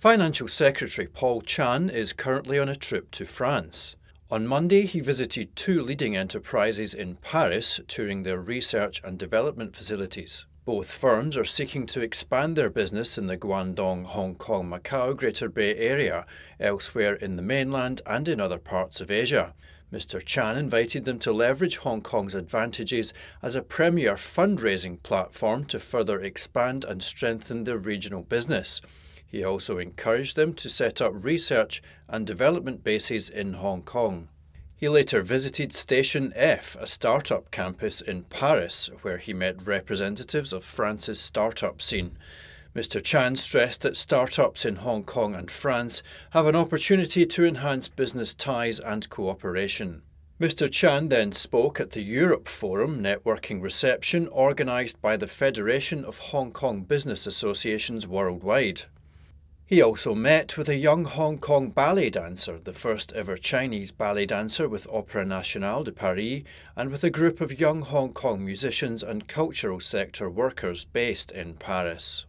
Financial Secretary Paul Chan is currently on a trip to France. On Monday, he visited two leading enterprises in Paris, touring their research and development facilities. Both firms are seeking to expand their business in the Guangdong, Hong Kong, Macau Greater Bay Area, elsewhere in the mainland and in other parts of Asia. Mr. Chan invited them to leverage Hong Kong's advantages as a premier fundraising platform to further expand and strengthen their regional business. He also encouraged them to set up research and development bases in Hong Kong. He later visited Station F, a startup campus in Paris, where he met representatives of France's startup scene. Mr. Chan stressed that startups in Hong Kong and France have an opportunity to enhance business ties and cooperation. Mr. Chan then spoke at the Europe Forum networking reception organised by the Federation of Hong Kong Business Associations worldwide. He also met with a young Hong Kong ballet dancer, the first ever Chinese ballet dancer with Opera Nationale de Paris, and with a group of young Hong Kong musicians and cultural sector workers based in Paris.